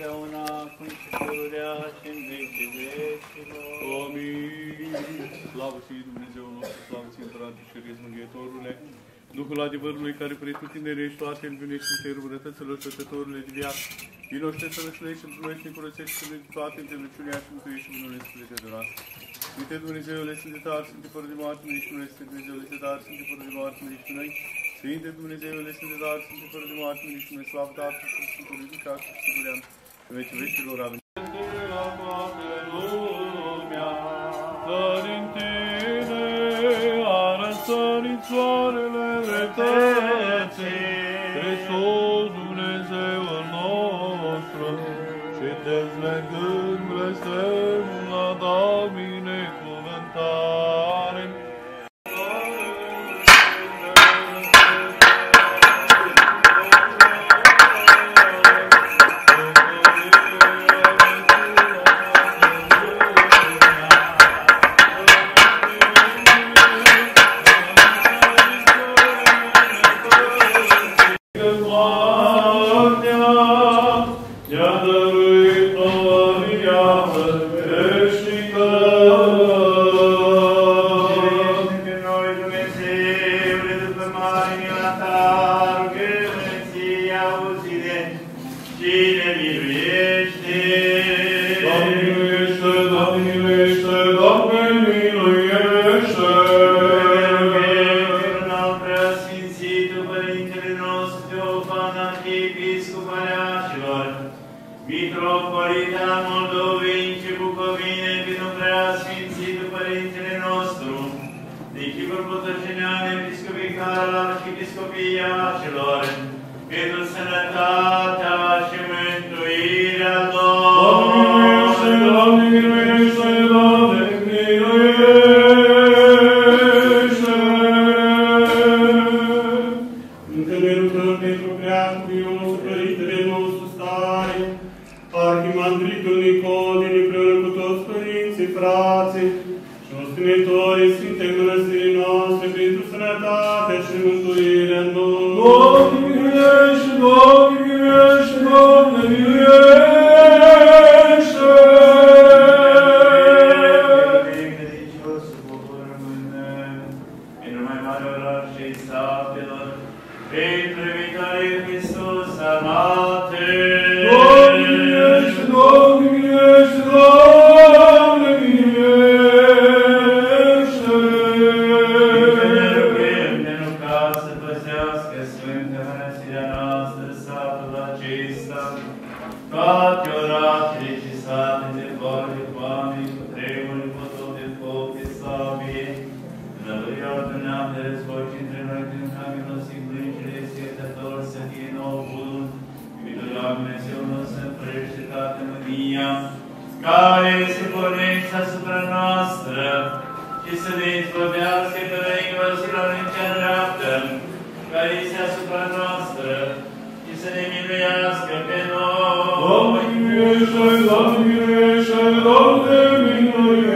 totdeauna, acum și pururea și în vecii vecilor. Amin. Slavă și Dumnezeu nostru, slavă ție, Împărate și Rez Mângâietorule, Duhul adevărului care pretutindere ești toate în vinești în cerul bunătăților ștătătorule de viață. Vinoște să rășlești, împlunești, ne curățești și de toate înțelepciunea și mântuiești și bunule Sfânte de ras. Sfinte Dumnezeule, Sfinte Tare, Sfinte fără de moarte, nu ești noi, Sfinte Dumnezeule, Sfinte Tare, Sfinte fără de moarte, nu ești noi. Sfinte Dumnezeule, Sfinte Tare, Sfinte fără de moarte, nu ești noi, slavă Tatălui și Sfântului Duh, ca și Sfântul în vecii vecilor. Amin. La toată lumea, țări în tine, arăsărit soarele dreptății, Hristos Dumnezeul nostru, și dezlegând blestemul la da binecuvântare. Pentru sănătatea și mântuirea Doamne miluiește, lor. Doamne miluiește, Doamne miluiește. Încă ne rugăm pentru preacuviosul nostru, Părintele nostru stare, Arhimandritul Nicodin, împreună cu toți părinții, frații și ostinitorii Sfinte Mănăstirii noastre, pentru sănătate și mântuirea noastră. Doamne miluiește, Năluia neam de război și între noi din camilor simplângele schietător să fie nou bun, iubitul Dumnezeu nostru să împrește toată mânia, care se pornește asupra noastră și să ne izbăvească pe la invasilor în cea dreaptă, care este asupra noastră și să ne miluiască pe Doamne noi. miluiește, Doamne miluiește, Doamne miluiește.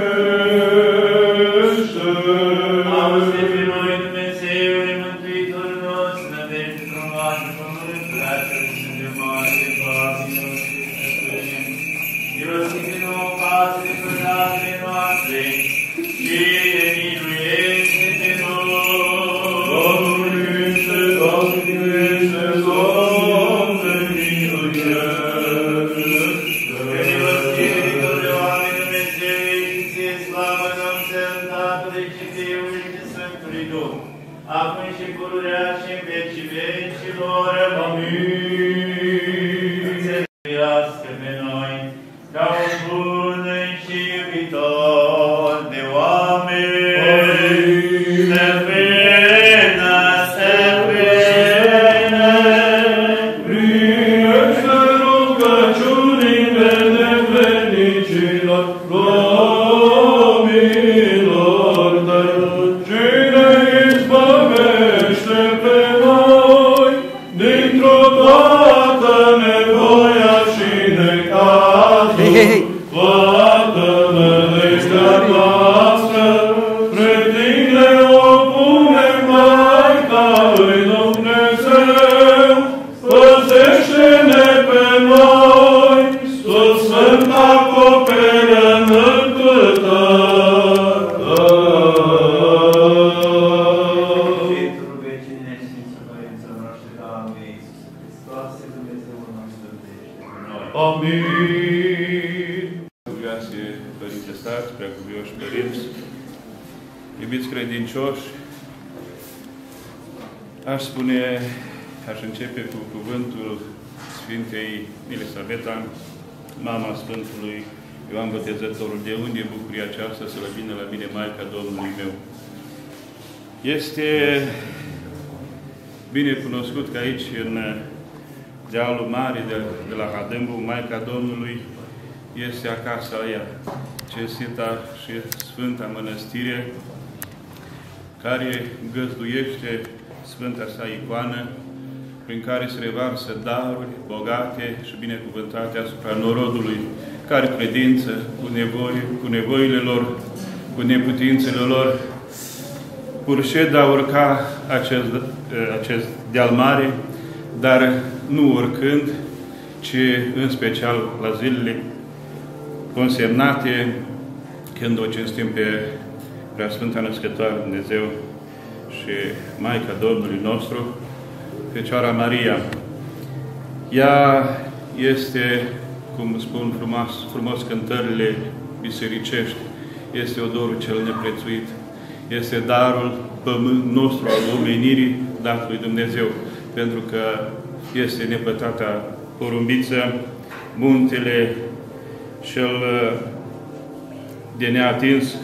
Spune, aș începe cu cuvântul Sfintei Elisabeta, mama Sfântului Ioan Botezătorul. De unde e bucuria aceasta să vină la mine Maica Domnului meu? Este bine cunoscut că aici, în dealul mare de, de la Hadembu, Maica Domnului este acasă a ea, cinstita și Sfânta Mănăstire, care găzduiește Sfânta sa icoană, prin care se revarsă daruri bogate și binecuvântate asupra norodului, care credință, cu, nevoi, cu nevoile lor, cu neputințele lor, Urșed a urca acest, acest deal mare, dar nu oricând, ci în special la zilele consemnate când o cinstim pe Preasfânta Născătoare Dumnezeu și Maica Domnului nostru, Fecioara Maria. Ea este, cum spun frumos, frumos cântările bisericești, este odorul cel neprețuit, este darul pământ nostru al omenirii dat lui Dumnezeu, pentru că este nepătata porumbiță, muntele cel uh, de neatins,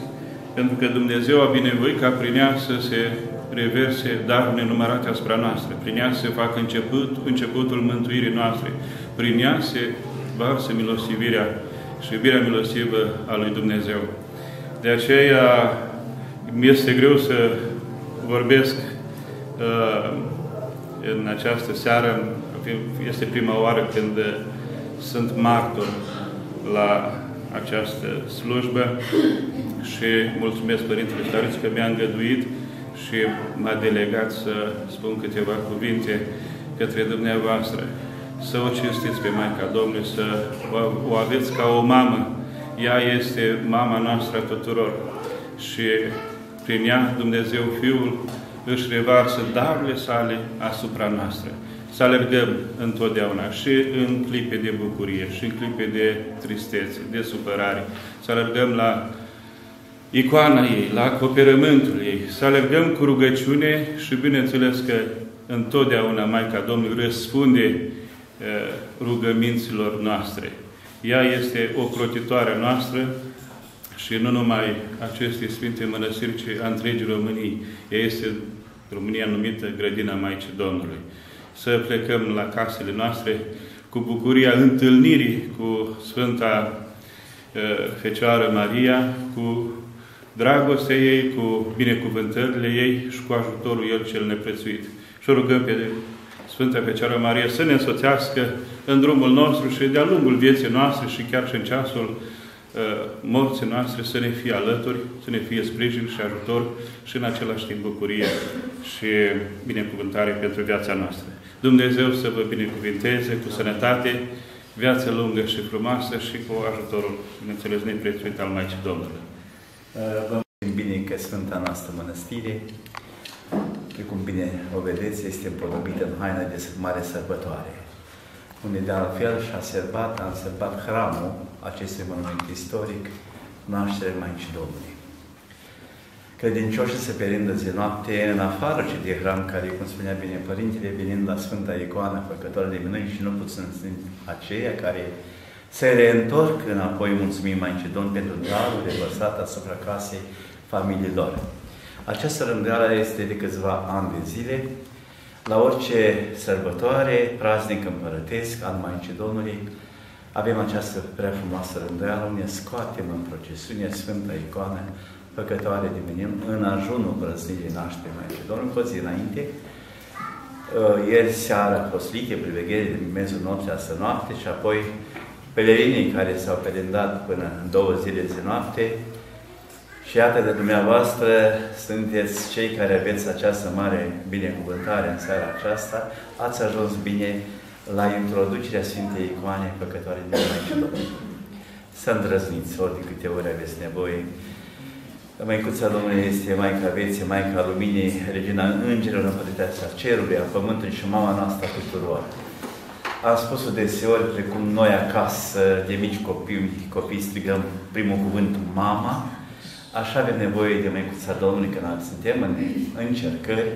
pentru că Dumnezeu a binevoit ca prin ea să se reverse darul nenumărate asupra noastră. Prin ea se fac început, începutul mântuirii noastre. Prin ea se varsă milosivirea și iubirea milosivă a lui Dumnezeu. De aceea mi este greu să vorbesc uh, în această seară. Este prima oară când sunt martor la această slujbă și mulțumesc Părintele Stareț că mi-a îngăduit și m-a delegat să spun câteva cuvinte către dumneavoastră. Să o cinstiți pe Maica Domnului, să o aveți ca o mamă. Ea este mama noastră a tuturor. Și prin ea Dumnezeu Fiul își revarsă darurile sale asupra noastră. Să alergăm întotdeauna și în clipe de bucurie, și în clipe de tristețe, de supărare. Să alergăm la icoana ei, la acoperământul ei, să alergăm cu rugăciune și bineînțeles că întotdeauna Maica Domnului răspunde uh, rugăminților noastre. Ea este o crotitoare noastră, și nu numai aceste Sfinte Mănăstiri, ci a întregii Românii. Ea este România numită Grădina Maicii Domnului. Să plecăm la casele noastre cu bucuria întâlnirii cu Sfânta uh, Fecioară Maria, cu dragostea ei, cu binecuvântările ei și cu ajutorul El cel neprețuit. Și o rugăm pe Sfânta Fecioară Maria să ne însoțească în drumul nostru și de-a lungul vieții noastre și chiar și în ceasul Uh, morții noastre să ne fie alături, să ne fie sprijin și ajutor și în același timp bucurie și binecuvântare pentru viața noastră. Dumnezeu să vă binecuvinteze cu sănătate, viață lungă și frumoasă și cu ajutorul, bineînțeles, neprețuit al Maicii Domnului. Uh, vă mulțumim bine că Sfânta noastră mănăstire, cum bine o vedeți, este împodobită în haina de mare sărbătoare unde de altfel și-a serbat, a serbat hramul acestui monument istoric, nașterea Maicii Domnului. Credincioșii se perindă zi noapte în afară și de hram care, cum spunea bine Părintele, venind la Sfânta Icoană, făcătoare de minuni și nu puțin aceia care se reîntorc înapoi, mulțumim Maicii Domnului pentru darul revărsat asupra casei familiilor. Această rândare este de câțiva ani de zile, la orice sărbătoare, praznic împărătesc, al Maicii Domnului, avem această prea frumoasă rânduială unde scoatem în procesiune Sfânta Icoană păcătoare de menim în ajunul brăznirii nașterii Maicii Domnului, cu zi înainte. Uh, ieri seara a fost liche, priveghere de mezul nopții astă noapte și apoi pelerinii care s-au pelendat până în două zile de noapte, și iată de dumneavoastră sunteți cei care aveți această mare binecuvântare în seara aceasta, ați ajuns bine la introducerea Sfintei Icoane Păcătoare din Maicii Domnului. Să îndrăzniți ori de câte ori aveți nevoie. Maicuța Domnului este Maica Vieții, Maica Luminii, Regina Îngerilor, Împărăteasa Cerului, a Pământului și Mama noastră a tuturor. Am spus-o deseori, precum noi acasă, de mici copii, copii strigăm primul cuvânt mama, așa avem nevoie de Măicuța Domnului când suntem în încercări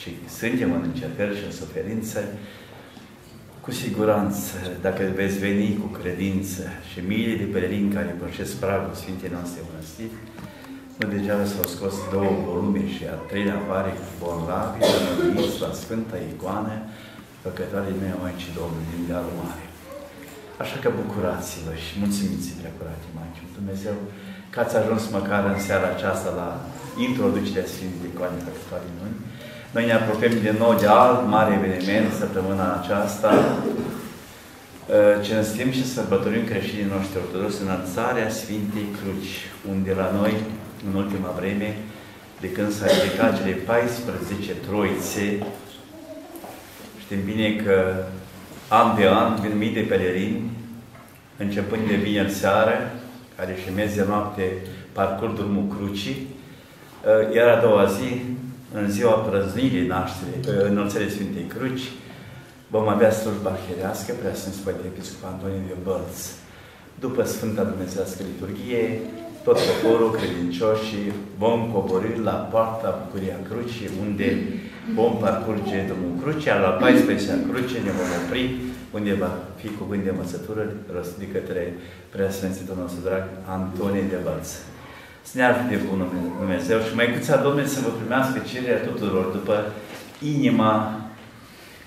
și suntem în încercări și în suferință, cu siguranță, dacă veți veni cu credință și miile de pelerini care părșesc pragul Sfintei noastre mănăstiri, nu degeaba s-au scos două volume și a treilea apare Bon Lavi, la Sfânta Icoană, păcătoarei mei Maicii Domnului din Dealul Mare. Așa că bucurați-vă și mulțumiți preacurate Maicii Dumnezeu că ați ajuns măcar în seara aceasta la introducerea Sfintei Icoane Păcătoarei Noi. Noi ne apropiem din nou de alt mare eveniment săptămâna aceasta, ă, cinstim și sărbătorim creștinii noștri ortodoxi înălțarea Sfintei Cruci, unde la noi, în ultima vreme, de când s-a ridicat cele 14 troițe, știm bine că an de an vin mii de pelerinți, începând de vineri seară, care și miez de noapte parcurg drumul crucii, ă, iar a doua zi în ziua prăznirii nașterii, înălțării Sfintei Cruci, vom avea slujba arherească, prea Sfânt Părinte Episcop Antonie de Bălț. După Sfânta Dumnezească Liturghie, tot poporul, credincioșii, vom coborâ la poarta Bucuria Crucii, unde vom parcurge Domnul Crucii, iar la 14-a Cruce ne vom opri, unde va fi cuvânt de măsătură rostit către Preasfințitul nostru drag Antonie de Bălț. Să ne arde de bunul Dumnezeu și Măicuța Domnului să vă primească cererea tuturor după inima,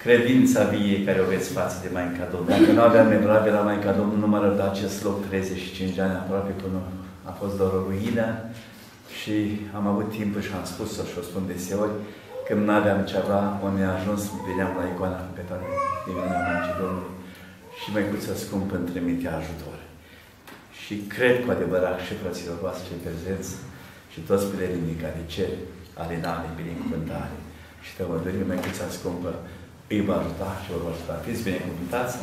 credința vie care o veți față de Maica Domnului. Dacă nu aveam evlavie la Maica Domnului, nu mă răbda acest loc 35 ani aproape până a fost doar o ruină și am avut timp și am spus-o și o spun deseori, când nu aveam ceva, unde a ajuns, veneam la icoana pe toate divinea Maicii Domnului și Măicuța scumpă îmi trimite ajutor. Și cred cu adevărat și fraților voastre prezenți și toți pelerinii care cer alinare, binecuvântare și tămădurile mai cât scumpă, îi va ajuta și vă va ajuta. Fiți binecuvântați!